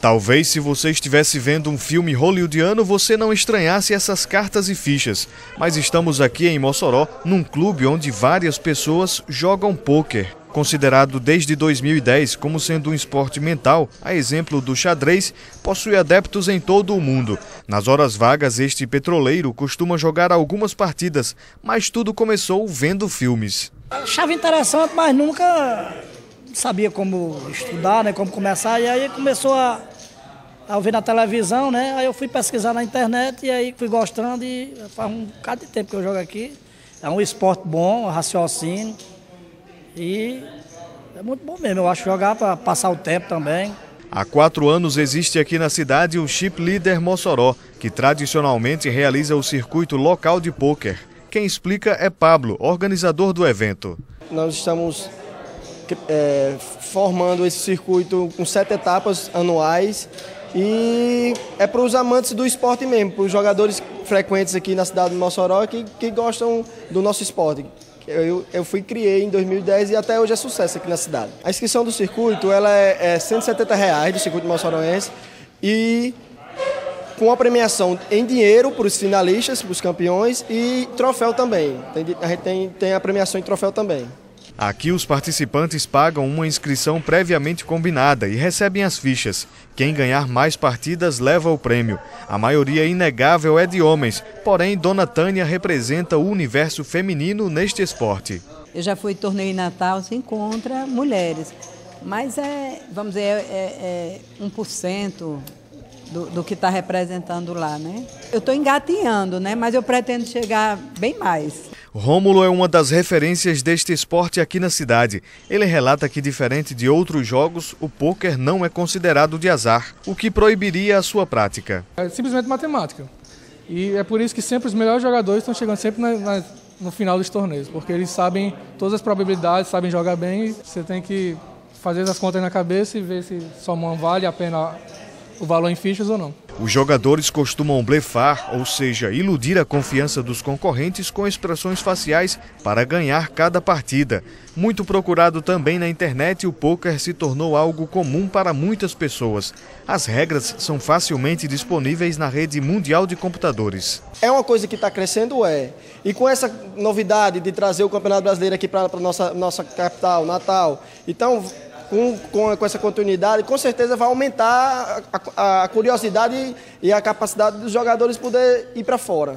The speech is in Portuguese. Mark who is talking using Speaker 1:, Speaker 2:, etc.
Speaker 1: Talvez se você estivesse vendo um filme hollywoodiano, você não estranhasse essas cartas e fichas. Mas estamos aqui em Mossoró, num clube onde várias pessoas jogam pôquer. Considerado desde 2010 como sendo um esporte mental, a exemplo do xadrez, possui adeptos em todo o mundo. Nas horas vagas, este petroleiro costuma jogar algumas partidas, mas tudo começou vendo filmes.
Speaker 2: Achava interessante, mas nunca sabia como estudar, né, como começar, e aí começou a, a ouvir na televisão, né? Aí eu fui pesquisar na internet e aí fui gostando e faz um bocado de tempo que eu jogo aqui. É um esporte bom, raciocínio. E é muito bom mesmo, eu acho jogar para passar o tempo também.
Speaker 1: Há quatro anos existe aqui na cidade o Chip Leader Mossoró, que tradicionalmente realiza o circuito local de pôquer. Quem explica é Pablo, organizador do evento.
Speaker 3: Nós estamos é, formando esse circuito com sete etapas anuais e é para os amantes do esporte mesmo, para os jogadores frequentes aqui na cidade de Mossoró que, que gostam do nosso esporte. Eu, eu fui criei em 2010 e até hoje é sucesso aqui na cidade. A inscrição do circuito ela é, é 170 reais do circuito moçoroense e com a premiação em dinheiro para os finalistas, para os campeões e troféu também. Tem, a gente tem, tem a premiação em troféu também.
Speaker 1: Aqui os participantes pagam uma inscrição previamente combinada e recebem as fichas. Quem ganhar mais partidas leva o prêmio. A maioria inegável é de homens, porém Dona Tânia representa o universo feminino neste esporte.
Speaker 4: Eu já fui torneio em Natal, se encontra mulheres, mas é, vamos dizer, é, é 1%, do, do que está representando lá, né? Eu estou engatinhando, né? Mas eu pretendo chegar bem mais.
Speaker 1: Rômulo é uma das referências deste esporte aqui na cidade. Ele relata que, diferente de outros jogos, o pôquer não é considerado de azar, o que proibiria a sua prática.
Speaker 5: É simplesmente matemática. E é por isso que sempre os melhores jogadores estão chegando sempre na, na, no final dos torneios, porque eles sabem todas as probabilidades, sabem jogar bem. Você tem que fazer as contas na cabeça e ver se sua mão vale a pena o valor em fichas ou não.
Speaker 1: Os jogadores costumam blefar, ou seja, iludir a confiança dos concorrentes com expressões faciais para ganhar cada partida. Muito procurado também na internet, o poker se tornou algo comum para muitas pessoas. As regras são facilmente disponíveis na rede mundial de computadores.
Speaker 3: É uma coisa que está crescendo, é. E com essa novidade de trazer o Campeonato Brasileiro aqui para a nossa, nossa capital, Natal, então com, com, com essa continuidade, com certeza vai aumentar a, a, a curiosidade e a capacidade dos jogadores poder ir para fora.